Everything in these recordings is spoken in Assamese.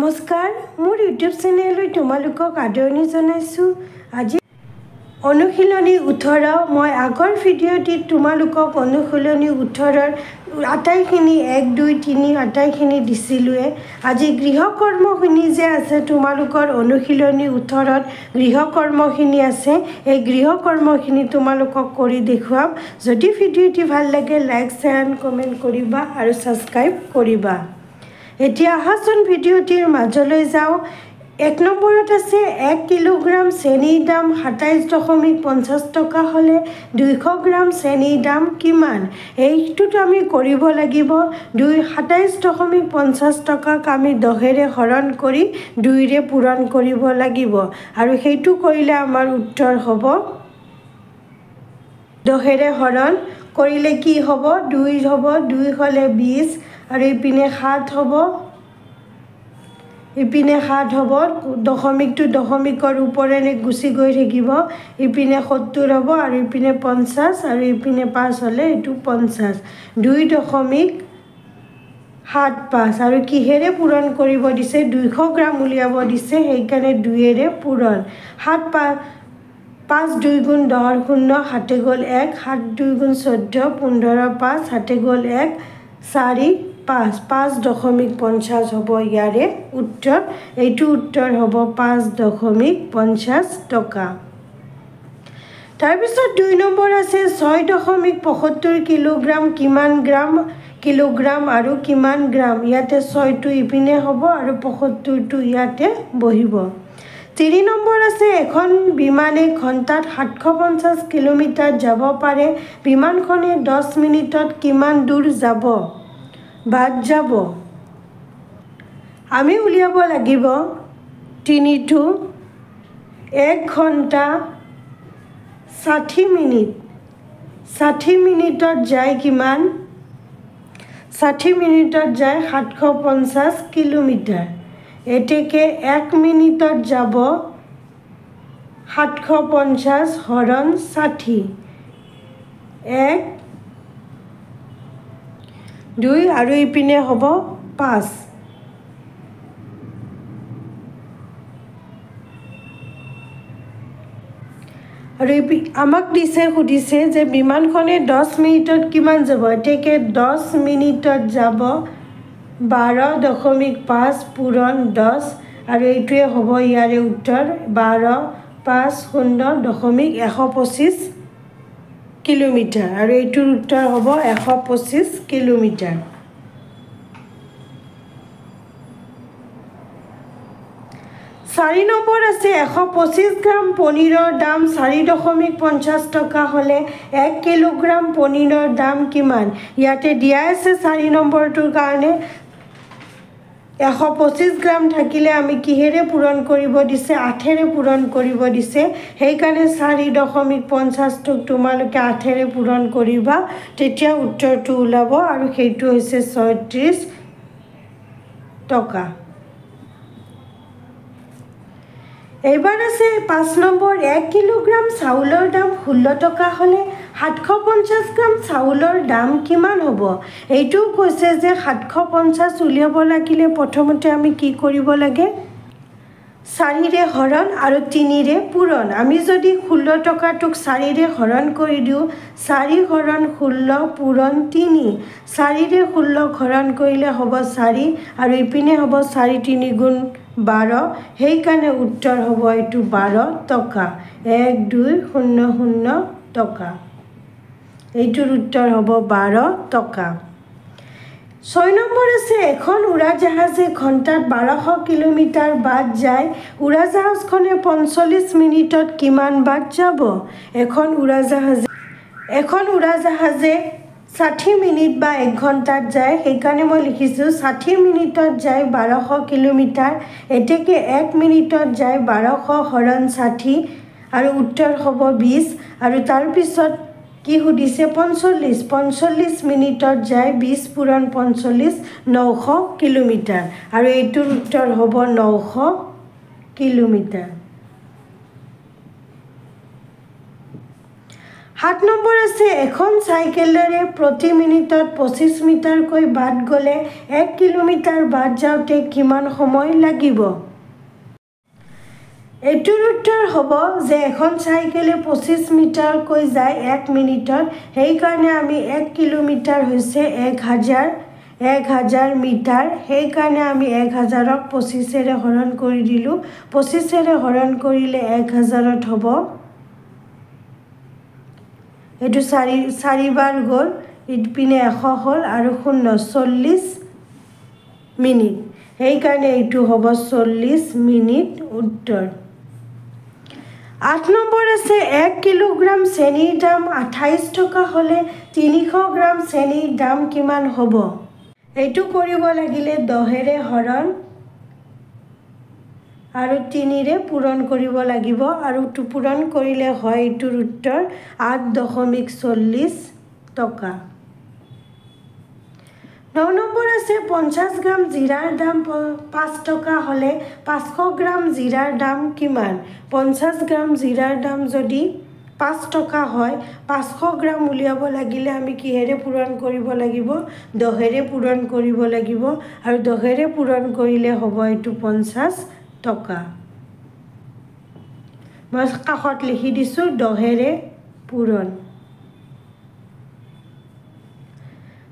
নমস্কাৰ মোৰ ইউটিউব চেনেললৈ তোমালোকক আদৰণি জনাইছোঁ। আজি অনুশীলনী ওঠৰ মই আগৰ ভিডিঅ'টিত তোমালোকক অনুশীলনী ওঠৰৰ আটাইখিনি এক দুই তিনি আটাইখিনি দিছিলোঁৱে আজি গৃহকৰ্মখিনি যে আছে তোমালোকৰ অনুশীলনী ওঠৰত গৃহকৰ্মখিনি আছে এই গৃহকৰ্মখিনি তোমালোকক কৰি দেখুৱাম। যদি ভিডিঅ'টি ভাল লাগে লাইক শ্বেয়াৰ কমেণ্ট কৰিবা আৰু ছাবস্ক্ৰাইব কৰিবা। এতিয়া আহাচোন ভিডিঅ'টিৰ মাজলৈ যাওঁ। এক নম্বৰত আছে এক কিলোগ্ৰাম চেনিৰ দাম সাতাইছ দশমিক পঞ্চাছ টকা হ'লে দুইশ গ্ৰাম চেনিৰ দাম কিমান? এইটোত আমি কৰিব লাগিব। দুই সাতাইছ দশমিক পঞ্চাছ টকাক আমি দহেৰে হৰণ কৰি দুইৰে পূৰণ কৰিব লাগিব। আৰু সেইটো কৰিলে আমাৰ উত্তৰ হ'ব। দহেৰে হৰণ কৰিলে কি হ'ব? দুই হ'ব দুই হ'লে বিছ আৰু ইপিনে সাত হ'ব। ইপিনে সাত হ'ব দশমিকটো দশমিকৰ ওপৰেৰে গুচি গৈ থাকিব ইপিনে সত্তৰ হ'ব আৰু ইপিনে পঞ্চাছ আৰু ইপিনে পাঁচ হ'লে এইটো পঞ্চাছ। দুই দশমিক সাত পাঁচ আৰু কিহেৰে পূৰণ কৰিব দিছে? দুইশ গ্ৰাম উলিয়াব দিছে সেইকাৰণে দুইয়েৰে পূৰণ। সাত পাঁচ পাঁচ দুই গুণ দহৰ শূন্য সাতে গ'ল এক সাত দুই গুণ চৈধ্য পোন্ধৰ পাঁচ সাতে গ'ল এক চাৰি পাঁচ পাঁচ দশমিক পঞ্চাছ হ'ব ইয়াৰে উত্তৰ। এইটো উত্তৰ হ'ব পাঁচ দশমিক পঞ্চাছ টকা। তাৰপিছত দুই নম্বৰ আছে ছয় দশমিক পঁসত্তৰ কিলোগ্ৰাম কিমান গ্ৰাম কিলোগ্ৰাম আৰু কিমান গ্ৰাম? ইয়াতে ছয়টো ইপিনে হ'ব আৰু পঁসত্তৰটো ইয়াতে বহিব। তিনি নম্বৰ আছে এখন বিমানে ঘণ্টাত সাতশ পঞ্চাছ কিলোমিটাৰ যাব পাৰে। বিমানখনে দহ মিনিটত কিমান দূৰ যাব? বাদ যাব। আমি উলিয়াব লাগিব তিনিটো এক ঘণ্টা ষাঠি মিনিট। ষাঠি মিনিটত যায় কিমান? ষাঠি মিনিটত যায় সাতশ পঞ্চাছ কিলোমিটাৰ। এতেকে এক মিনিটত যাব সাতশ পঞ্চাছ হৰণ ষাঠি। এক দুই আৰু ইপিনে হ'ব পাঁচ। আৰু আমাক দিছে সুধিছে যে বিমানখনে দহ মিনিটত কিমান যাব? এতেকে দহ মিনিটত যাব। বাৰ দশমিক পাঁচ পূৰণ দহ আৰু এইটোৱে হ'ব ইয়াৰে উত্তৰ। বাৰ পাঁচ শূন্য দশমিক এশ পঁচিছ। কিলোমিটাৰ আৰু এইটোৰ উত্তৰ হ'ব এশ পঁচিছ কিলোমিটাৰ। চাৰি নম্বৰ আছে এশ পঁচিছ গ্ৰাম পনীৰৰ দাম চাৰি দশমিক পঞ্চাছ টকা হ'লে এক কিলোগ্ৰাম পনীৰৰ দাম কিমান? ইয়াতে দিয়া আছে চাৰি নম্বৰটোৰ কাৰণে। এশ পঁচিছ গ্ৰাম থাকিলে আমি কিহেৰে পূৰণ কৰিব দিছে আঠেৰে পূৰণ কৰিব দিছে? সেইকাৰণে চাৰি দশমিক পঞ্চাছটোক তোমালোকে আঠেৰে পূৰণ কৰিবা তেতিয়া উত্তৰটো ওলাব আৰু সেইটো হৈছে ছয়ত্ৰিছ টকা। এইবাৰ আছে পাঁচ নম্বৰ এক কিলোগ্ৰাম চাউলৰ দাম ষোল্ল টকা হ'লে সাতশ পঞ্চাছ গ্ৰাম চাউলৰ দাম কিমান হ'ব? এইটোও কৈছে যে সাতশ পঞ্চাছ উলিয়াব লাগিলে প্ৰথমতে আমি কি কৰিব লাগে? চাৰিৰে হৰণ আৰু তিনিৰে পূৰণ। আমি যদি ষোল্ল টকাটোক চাৰিৰে হৰণ কৰি দিওঁ চাৰি হৰণ ষোল্ল পূৰণ তিনি। চাৰিৰে ষোল্লক হৰণ কৰিলে হ'ব চাৰি আৰু ইপিনে হ'ব চাৰি তিনি গুণ বাৰ। সেইকাৰণে উত্তৰ হ'ব এইটো বাৰ টকা। এক দুই শূন্য শূন্য টকা। এইটোৰ উত্তৰ হ'ব বাৰ টকা। ছয় নম্বৰ আছে এখন উৰাজাহাজে ঘণ্টাত বাৰশ কিলোমিটাৰ বাট যায়। উৰাজাহাজখনে পঞ্চল্লিছ মিনিটত কিমান বাট যাব? এখন উৰাজাহাজে এখন উৰাজাহাজে ষাঠি মিনিট বা এক ঘণ্টাত যায়। সেইকাৰণে মই লিখিছোঁ ষাঠি মিনিটত যায় বাৰশ কিলোমিটাৰ এতেকে এক মিনিটত যায় বাৰশ হৰণ ষাঠি। আৰু উত্তৰ হ'ব বিছ। আৰু তাৰপিছত কি সুধিছে পঞ্চল্লিছ? পঞ্চল্লিছ মিনিটত যায় বিছ পূৰণ পঞ্চল্লিছ নশ কিলোমিটাৰ। আৰু এইটোৰ উত্তৰ হ'ব নশ কিলোমিটাৰ। সাত নম্বৰ আছে এখন চাইকেলেৰে প্ৰতি মিনিটত পঁচিছ মিটাৰকৈ বাট গ'লে এক কিলোমিটাৰ বাট যাওঁতে কিমান সময় লাগিব? এইটোৰ উত্তৰ হ'ব যে এখন চাইকেলে পঁচিছ মিটাৰকৈ যায় এক মিনিটত। সেইকাৰণে আমি এক কিলোমিটাৰ হৈছে এক হাজাৰ এক হাজাৰ মিটাৰ। সেইকাৰণে আমি এক হাজাৰক পঁচিছেৰে হৰণ কৰি দিলোঁ। পঁচিছেৰে হৰণ কৰিলে এক হাজাৰত হ'ব। এইটো চাৰি চাৰিবাৰ গ'ল। ইপিনে এশ হ'ল আৰু শূন্য চল্লিছ মিনিট। সেইকাৰণে এইটো হ'ব চল্লিছ মিনিট উত্তৰ। আঠ নম্বৰ আছে এক কিলোগ্ৰাম চেনিৰ দাম আঠাইছ টকা হ'লে তিনিশ গ্ৰাম চেনিৰ দাম কিমান হ'ব? এইটো কৰিব লাগিলে দহেৰে হৰণ আৰু তিনিৰে পূৰণ কৰিব লাগিব। আৰু পূৰণ কৰিলে হয় এইটোৰ উত্তৰ আঠ দশমিক চল্লিছ টকা। ন নম্বৰ আছে পঞ্চাছ গ্ৰাম জিৰাৰ দাম পাঁচ টকা হ'লে পাঁচশ গ্ৰাম জিৰাৰ দাম কিমান পঞ্চাছ গ্ৰাম জিৰাৰ দাম যদি পাঁচ টকা হয় পাঁচশ গ্ৰাম উলিয়াব লাগিলে আমি কিহেৰে পূৰণ কৰিব লাগিব দহেৰে পূৰণ কৰিব লাগিব আৰু দহেৰে পূৰণ কৰিলে হ'ব এইটো পঞ্চাছ টকা মই কাষত লিখি দিছোঁ দহেৰে পূৰণ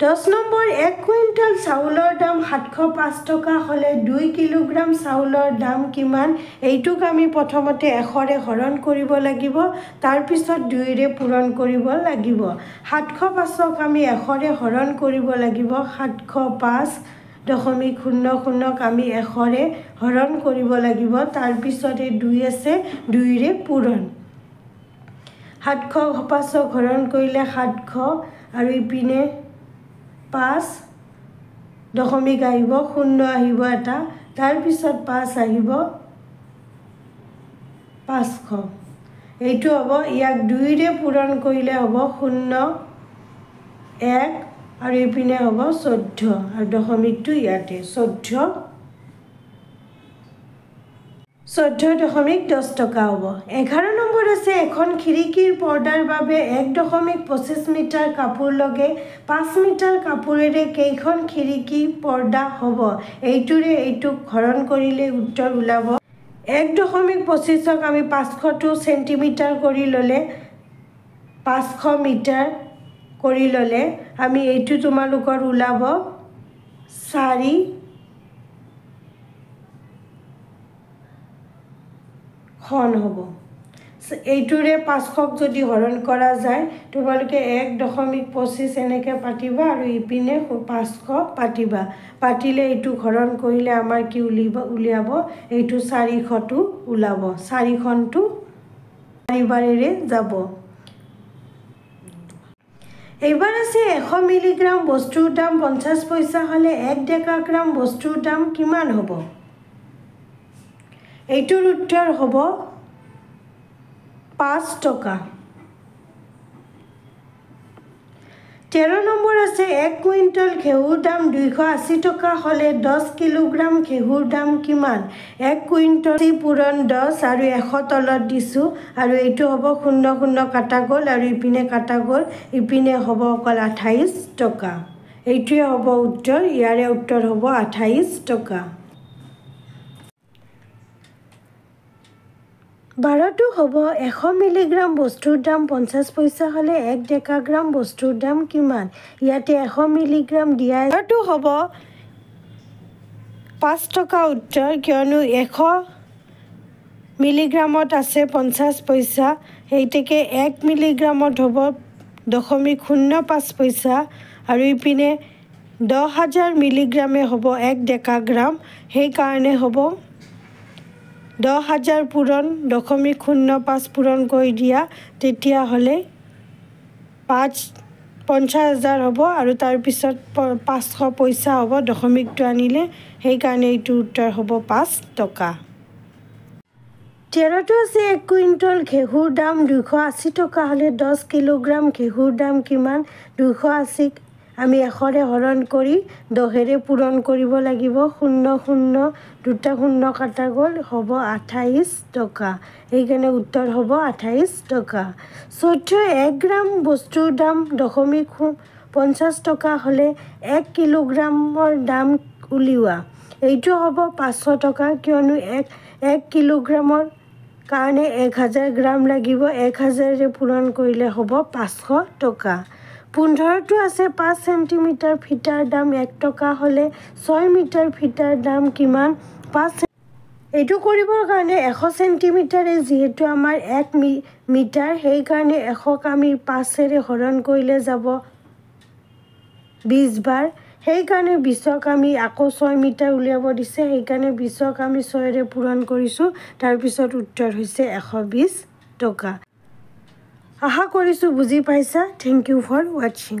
দহ নম্বৰ এক কুইণ্টেল চাউলৰ দাম সাতশ পাঁচ টকা হ'লে দুই কিলোগ্ৰাম চাউলৰ দাম কিমান? এইটোক আমি প্ৰথমতে এশৰে হৰণ কৰিব লাগিব তাৰপিছত দুইৰে পূৰণ কৰিব লাগিব। সাতশ পাঁচক আমি এশৰে হৰণ কৰিব লাগিব সাতশ পাঁচ দশমিক শূন্য শূন্যক আমি এশৰে হৰণ কৰিব লাগিব তাৰপিছত দুই আছে দুইৰে পূৰণ। সাতশ পাঁচক হৰণ কৰিলে সাতশ আৰু ইপিনে পাঁচ দশমিক আহিব শূন্য আহিব এটা তাৰপিছত পাঁচ আহিব পাঁচশ। এইটো হ'ব ইয়াক দুইৰে পূৰণ কৰিলে হ'ব শূন্য এক আৰু এইপিনে হ'ব চৈধ্য আৰু দশমিকটো ইয়াতে চৈধ্য চৈধ্য দশমিক দহ টকা হ'ব। এঘাৰ নম্বৰ আছে এখন খিৰিকীৰ পৰ্দাৰ বাবে এক দশমিক পঁচিছ মিটাৰ কাপোৰ লগে পাঁচ মিটাৰ কাপোৰেৰে কেইখন খিৰিকী পৰ্দা হ'ব। এইটোৰে এইটোক হৰণ কৰিলে উত্তৰ ওলাব। এক দশমিক পঁচিছক আমি পাঁচশটো চেণ্টিমিটাৰ কৰি ল'লে পাঁচশ মিটাৰ কৰি ল'লে আমি এইটো তোমালোকৰ ওলাব। চাৰি খন হ'ব। এইটোৰে পাঁচশক যদি হৰণ কৰা যায় তোমালোকে এক দশমিক পঁচিছ এনেকৈ পাতিবা আৰু ইপিনে পাঁচশ পাতিবা। পাতিলে এইটো হৰণ কৰিলে আমাৰ কি উলিব উলিয়াব? এইটো চাৰিশটো ওলাব। চাৰিখনটো চাৰিবাৰেৰে যাব। এইবাৰ আছে এশ মিলিগ্ৰাম বস্তুৰ দাম পঞ্চাছ পইচা হ'লে এক ডেকা গ্ৰাম বস্তুৰ দাম কিমান হ'ব? এইটোৰ উত্তৰ হ'ব পাঁচ টকা। তেৰ নম্বৰ আছে এক কুইণ্টল ঘেঁহুৰ দাম দুইশ আশী টকা হ'লে দহ কিলোগ্ৰাম ঘেঁহুৰ দাম কিমান? এক কুইণ্টল পূৰণ দহ আৰু এশ তলত দিছোঁ আৰু এইটো হ'ব শূন্য শূন্য কাটা গ'ল আৰু ইপিনে কাটা গ'ল ইপিনে হ'ব অকল আঠাইছ টকা। এইটোৱে হ'ব উত্তৰ ইয়াৰে উত্তৰ হ'ব আঠাইছ টকা। বাৰটো হ'ব এশ মিলিগ্ৰাম বস্তুৰ দাম পঞ্চাছ পইচা হ'লে এক ডেকাগ্ৰাম বস্তুৰ দাম কিমান? ইয়াতে এশ মিলিগ্ৰাম দিয়া বাৰটো হ'ব। পাঁচ টকা উত্তৰ কিয়নো এশ মিলিগ্ৰামত আছে পঞ্চাছ পইচা সেইতেকে এক মিলিগ্ৰামত হ'ব দশমিক শূন্য পাঁচ পইচা আৰু ইপিনে দহ হাজাৰ মিলিগ্ৰামে হ'ব এক ডেকাগ্ৰাম সেইকাৰণে হ'ব দহ হাজাৰ পূৰণ দশমিক শূন্য পাঁচ পূৰণ কৰি দিয়া তেতিয়াহ'লে পাঁচ পঞ্চাছ হাজাৰ হ'ব আৰু তাৰপিছত পাঁচশ পইচা হ'ব দশমিকটো আনিলে সেইকাৰণে এইটো উত্তৰ হ'ব পাঁচ টকা। তেৰটো আছে এক কুইণ্টল ঘেঁহুৰ দাম দুশ আশী টকা হ'লে দহ কিলোগ্ৰাম ঘেঁহুৰ দাম কিমান? দুশ আশী আমি এশৰে হৰণ কৰি দহেৰে পূৰণ কৰিব লাগিব। শূন্য শূন্য দুটা শূন্য কটা গ'ল হ'ব আঠাইছ টকা। সেইকাৰণে উত্তৰ হ'ব আঠাইছ টকা। চৈধ্য এক গ্ৰাম বস্তুৰ দাম দশমিক পঞ্চাছ টকা হ'লে এক কিলোগ্ৰামৰ দাম উলিওৱা। এইটো হ'ব পাঁচশ টকা কিয়নো এক এক কিলোগ্ৰামৰ কাৰণে এক হাজাৰ গ্ৰাম লাগিব। এক হাজাৰেৰে পূৰণ কৰিলে হ'ব পাঁচশ টকা। পোন্ধৰটো আছে পাঁচ চেণ্টিমিটাৰ ফিটাৰ দাম এক টকা হ'লে ছয় মিটাৰ ফিটাৰ দাম কিমান? পাঁচ এইটো কৰিবৰ কাৰণে এশ চেণ্টিমিটাৰে যিহেতু আমাৰ এক মি মিটাৰ সেইকাৰণে এশক আমি পাঁচেৰে হৰণ কৰিলে যাব। বিছ বাৰ। সেইকাৰণে বিছক আমি আকৌ ছয় মিটাৰ উলিয়াব দিছে। সেইকাৰণে বিছক আমি ছয়েৰে পূৰণ কৰিছোঁ। তাৰপিছত উত্তৰ হৈছে এশ বিছ টকা। আশা কৰিছোঁ বুজি পাইছা। থেংক ইউ ফৰ ৱাচিং